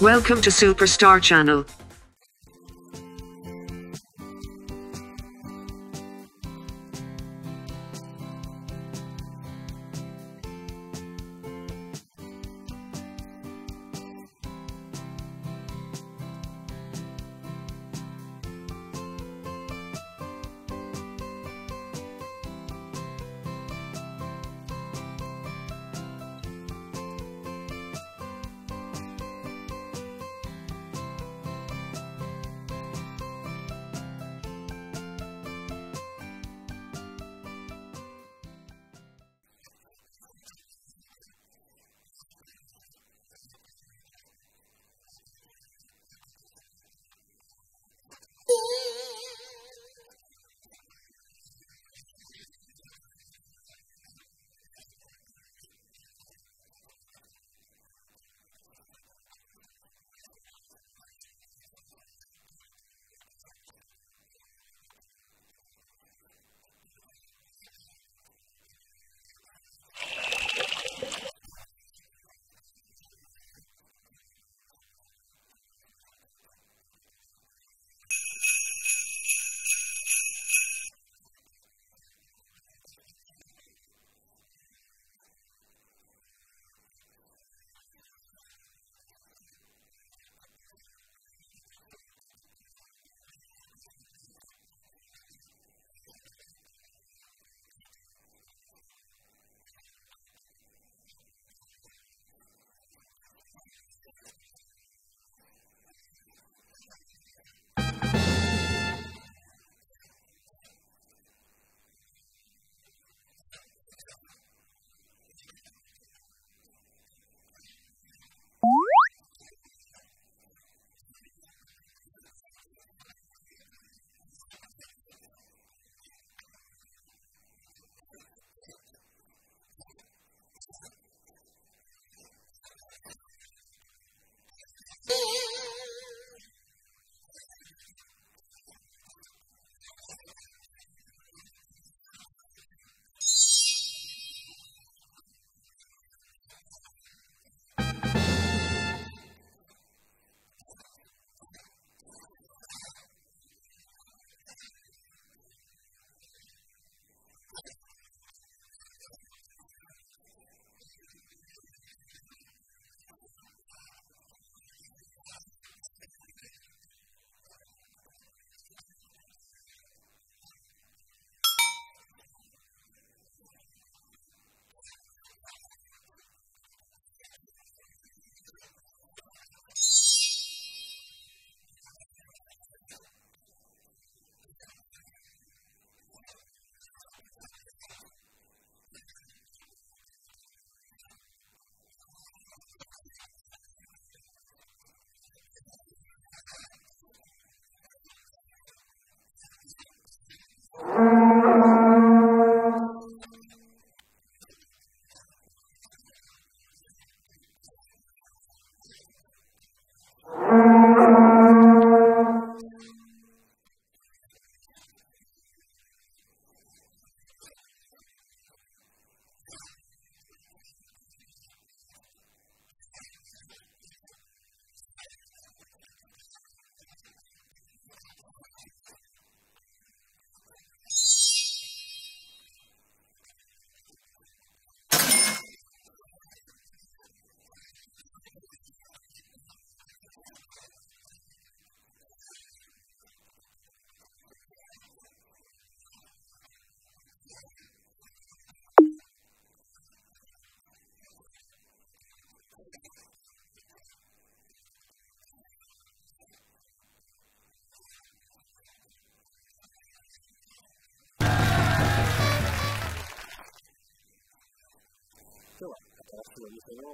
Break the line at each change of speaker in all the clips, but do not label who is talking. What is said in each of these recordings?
Welcome to Superstar Channel. つの店の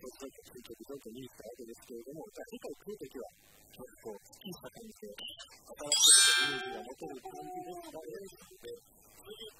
先生がついてるとニュースたわけですけれども、じゃあ、理るときは、好きに理解するときは、理解するときは、理解するときは、理解するときするときは、理解するときは、るす